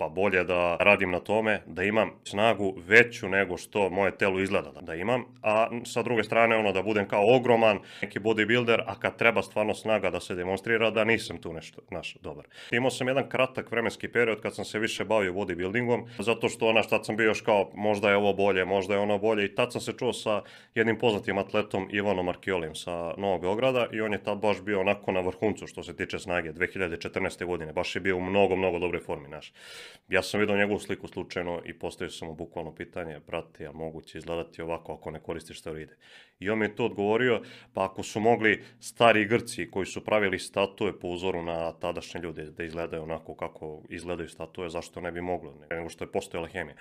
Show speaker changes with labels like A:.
A: pa bolje da radim na tome, da imam snagu veću nego što moje telo izgleda da imam, a sa druge strane ono da budem kao ogroman, neki bodybuilder, a kad treba stvarno snaga da se demonstrira, da nisam tu nešto, naš, dobar. Imao sam jedan kratak vremenski period kad sam se više bavio bodybuildingom, zato što ona šta sam bio još kao, možda je ovo bolje, možda je ono bolje i tad sam se čuo sa jednim poznatim atletom Ivanom Markiolijem sa Novog Beograda i on je tad baš bio onako na vrhuncu što se tiče snage 2014. godine, baš je bio u mnogo, mnogo dobroj formi, naš. Ja sam vidio njegovu sliku slučajno i postavio sam mu bukvalno pitanje, brate, ja moguće izgledati ovako ako ne koristiš steroide? I on mi je to odgovorio, pa ako su mogli stari Grci koji su pravili statue po uzoru na tadašnje ljude da izgledaju onako kako izgledaju statue, zašto ne bi moglo, nego što je postojala hemija.